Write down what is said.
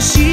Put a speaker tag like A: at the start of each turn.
A: she